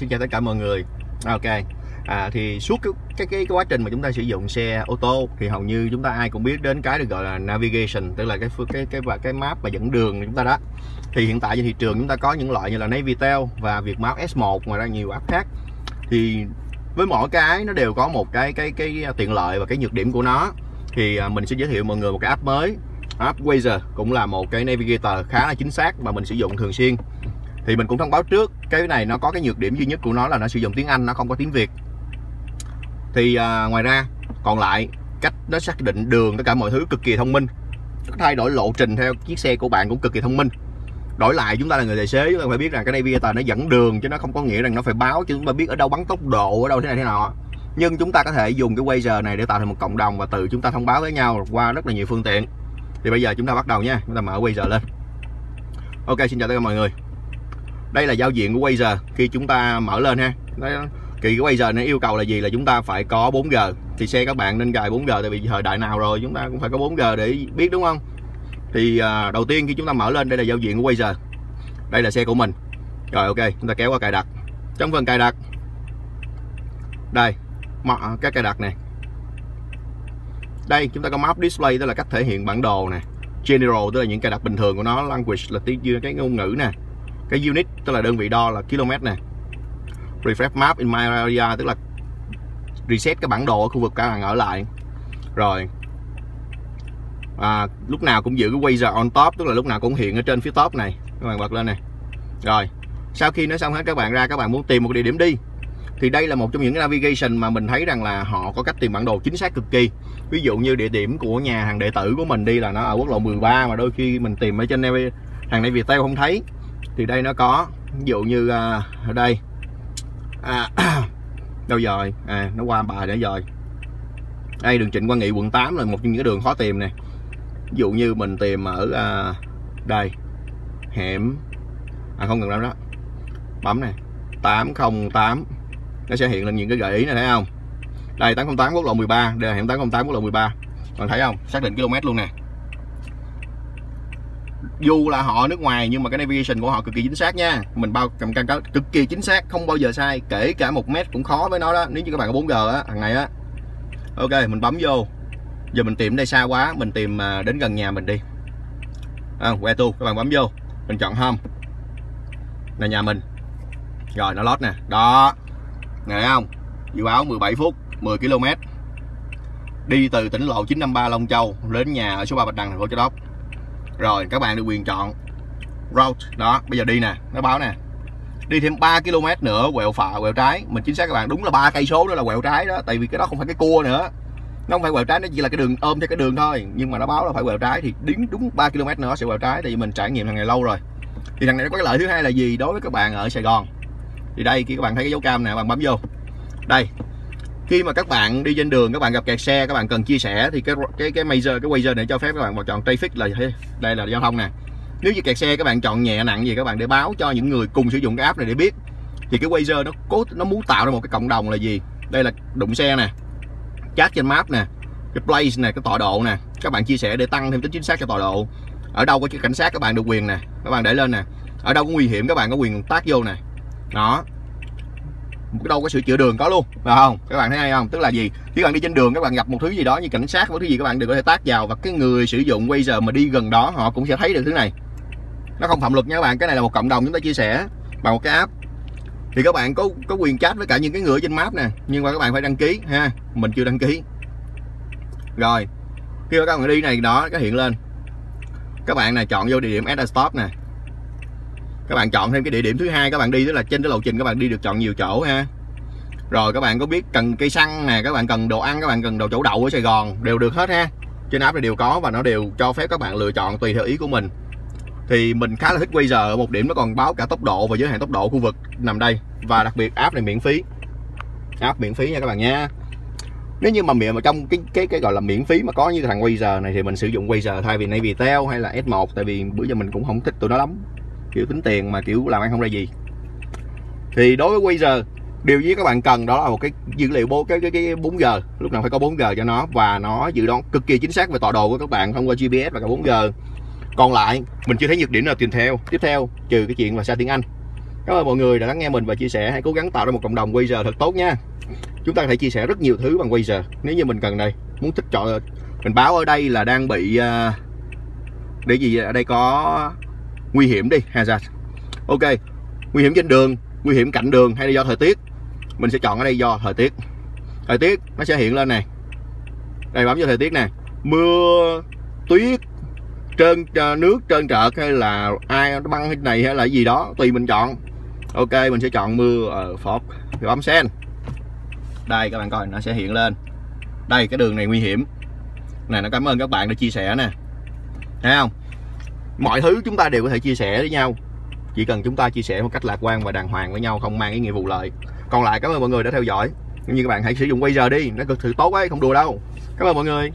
Xin chào tất cả mọi người. À, ok. À, thì suốt cái, cái cái quá trình mà chúng ta sử dụng xe ô tô thì hầu như chúng ta ai cũng biết đến cái được gọi là navigation tức là cái cái cái cái, cái map mà dẫn đường chúng ta đó. Thì hiện tại trên thị trường chúng ta có những loại như là Navitel và Vietmap S1 ngoài ra nhiều app khác. Thì với mỗi cái nó đều có một cái cái cái tiện lợi và cái nhược điểm của nó. Thì à, mình sẽ giới thiệu mọi người một cái app mới. App Waze cũng là một cái navigator khá là chính xác mà mình sử dụng thường xuyên thì mình cũng thông báo trước cái này nó có cái nhược điểm duy nhất của nó là nó sử dụng tiếng Anh nó không có tiếng Việt. Thì à, ngoài ra còn lại cách nó xác định đường tất cả mọi thứ cực kỳ thông minh. Thay đổi lộ trình theo chiếc xe của bạn cũng cực kỳ thông minh. Đổi lại chúng ta là người tài xế chúng ta phải biết rằng cái navigator nó dẫn đường chứ nó không có nghĩa rằng nó phải báo chứ chúng ta biết ở đâu bắn tốc độ ở đâu thế này thế nọ. Nhưng chúng ta có thể dùng cái Waze này để tạo thành một cộng đồng và tự chúng ta thông báo với nhau qua rất là nhiều phương tiện. Thì bây giờ chúng ta bắt đầu nha chúng ta mở Waze lên. Ok xin chào tất cả mọi người đây là giao diện của Wazer. Khi chúng ta mở lên ha. Nó, kỳ cái Wazer nó yêu cầu là gì? Là chúng ta phải có 4G thì xe các bạn nên cài 4G tại vì thời đại nào rồi chúng ta cũng phải có 4G để biết đúng không? Thì à, đầu tiên khi chúng ta mở lên đây là giao diện của Wazer. Đây là xe của mình. Rồi ok chúng ta kéo qua cài đặt. Trong phần cài đặt đây các cài đặt này đây chúng ta có map display tức là cách thể hiện bản đồ nè. General tức là những cài đặt bình thường của nó. Language là tiếng cái ngôn ngữ nè cái unit tức là đơn vị đo là km này refresh map in my area tức là reset cái bản đồ ở khu vực các bạn ở lại. Rồi. À, lúc nào cũng giữ cái Waze on top tức là lúc nào cũng hiện ở trên phía top này. Các bạn bật lên này rồi. Sau khi nó xong hết các bạn ra các bạn muốn tìm một địa điểm đi. Thì đây là một trong những cái navigation mà mình thấy rằng là họ có cách tìm bản đồ chính xác cực kỳ. Ví dụ như địa điểm của nhà hàng đệ tử của mình đi là nó ở quốc lộ 13 mà đôi khi mình tìm ở trên hàng này Viettel không thấy thì đây nó có ví dụ như à, ở đây. À, đâu rồi? À nó qua bài để rồi. Đây đường Trịnh Quang Nghị quận 8 là một trong những cái đường khó tìm này. Ví dụ như mình tìm ở à, đây hẻm à không cần đâu đó. Bấm này 808 nó sẽ hiện lên những cái gợi ý này thấy không? Đây 808 quốc lộ 13 đây là hẻm 808 quốc lộ 13 bạn thấy không? Xác định km luôn nè dù là họ nước ngoài nhưng mà cái navigation của họ cực kỳ chính xác nha. Mình bao cầm căn cáo cực kỳ chính xác không bao giờ sai. Kể cả một mét cũng khó với nó đó. Nếu như các bạn có 4G á thằng này á. Ok mình bấm vô. Giờ mình tìm đây xa quá mình tìm à, đến gần nhà mình đi. À, que tu các bạn bấm vô. Mình chọn home. Là nhà mình. Rồi nó lót nè. Đó. Nghe thấy không? Dự báo 17 phút 10 km đi từ tỉnh lộ 953 Long Châu đến nhà ở số 3 Bạch Đằng thành phố Châu Đốc rồi, các bạn được quyền chọn route. Đó, bây giờ đi nè, nó báo nè. Đi thêm 3 km nữa, quẹo phải quẹo trái. Mình chính xác các bạn, đúng là ba cây số đó là quẹo trái đó, tại vì cái đó không phải cái cua nữa. Nó không phải quẹo trái, nó chỉ là cái đường ôm theo cái đường thôi. Nhưng mà nó báo là phải quẹo trái thì đến đúng 3 km nữa sẽ quẹo trái, tại vì mình trải nghiệm thằng này lâu rồi. Thì thằng này nó có cái lợi thứ hai là gì đối với các bạn ở Sài Gòn? Thì đây, khi các bạn thấy cái dấu cam nè bạn bấm vô. Đây khi mà các bạn đi trên đường, các bạn gặp kẹt xe, các bạn cần chia sẻ, thì cái cái cái major, cái wazer này cho phép các bạn vào chọn traffic là đây là giao thông nè. Nếu như kẹt xe các bạn chọn nhẹ nặng gì, các bạn để báo cho những người cùng sử dụng cái app này để biết. Thì cái waze nó cố, nó muốn tạo ra một cái cộng đồng là gì? Đây là đụng xe nè, chat trên map nè, cái place nè, cái tọa độ nè. Các bạn chia sẻ để tăng thêm tính chính xác cho tọa độ. Ở đâu có cảnh sát các bạn được quyền nè, các bạn để lên nè. Ở đâu có nguy hiểm, các bạn có quyền tác vô nè. Đó đâu có sửa chữa đường có luôn, phải không? Các bạn thấy hay không? Tức là gì? Khi bạn đi trên đường, các bạn gặp một thứ gì đó như cảnh sát, một thứ gì, các bạn đều có thể tác vào và cái người sử dụng bây giờ mà đi gần đó, họ cũng sẽ thấy được thứ này. Nó không phạm luật nha các bạn, cái này là một cộng đồng chúng ta chia sẻ bằng một cái app. Thì các bạn có có quyền chat với cả những cái người trên map nè, nhưng mà các bạn phải đăng ký, ha? Mình chưa đăng ký. Rồi, khi các bạn đi này, đó, cái hiện lên. Các bạn này chọn vô địa điểm add stop nè các bạn chọn thêm cái địa điểm thứ hai các bạn đi, tức là trên cái lộ trình các bạn đi được chọn nhiều chỗ ha. Rồi các bạn có biết cần cây xăng nè, các bạn cần đồ ăn, các bạn cần đồ chỗ đậu ở Sài Gòn, đều được hết ha. Trên app này đều có và nó đều cho phép các bạn lựa chọn tùy theo ý của mình. Thì mình khá là thích quay giờ một điểm nó còn báo cả tốc độ và giới hạn tốc độ khu vực nằm đây. Và đặc biệt app này miễn phí. App miễn phí nha các bạn nha. Nếu như mà miệng mà trong cái cái cái gọi là miễn phí mà có như thằng Waze này thì mình sử dụng Waze thay vì Navitel hay là S1 tại vì bữa giờ mình cũng không thích tụi nó lắm kiểu tính tiền mà kiểu làm ăn không ra gì. Thì đối với Waze điều gì các bạn cần đó là một cái dữ liệu bố, cái cái cái 4 giờ lúc nào phải có 4 giờ cho nó và nó dự đoán cực kỳ chính xác về tọa độ của các bạn thông qua GPS và cả 4 giờ còn lại, mình chưa thấy nhược điểm nào tìm theo. Tiếp theo, trừ cái chuyện là xa tiếng Anh. Cảm ơn mọi người đã lắng nghe mình và chia sẻ. Hãy cố gắng tạo ra một cộng đồng quay giờ thật tốt nha. Chúng ta có thể chia sẻ rất nhiều thứ bằng quay giờ nếu như mình cần đây, muốn thích chọn, mình báo ở đây là đang bị ờ, để gì ở đây có nguy hiểm đi, hazard. Ok, nguy hiểm trên đường, nguy hiểm cạnh đường hay là do thời tiết? Mình sẽ chọn ở đây do thời tiết. Thời tiết nó sẽ hiện lên này. Đây, bấm vô thời tiết nè. Mưa, tuyết trơn à, nước trơn trợt hay là ai băng thế này hay là gì đó, tùy mình chọn. Ok, mình sẽ chọn mưa ờ, ở phốt bấm sen. Đây, các bạn coi, nó sẽ hiện lên. Đây, cái đường này nguy hiểm. Này, nó cảm ơn các bạn đã chia sẻ nè. Thấy không? Mọi thứ chúng ta đều có thể chia sẻ với nhau. Chỉ cần chúng ta chia sẻ một cách lạc quan và đàng hoàng với nhau, không mang ý nghĩa vụ lợi. Còn lại, cảm ơn mọi người đã theo dõi. Như các bạn hãy sử dụng quay giờ đi. Nó cực sự tốt ấy, không đùa đâu. Cảm ơn mọi người.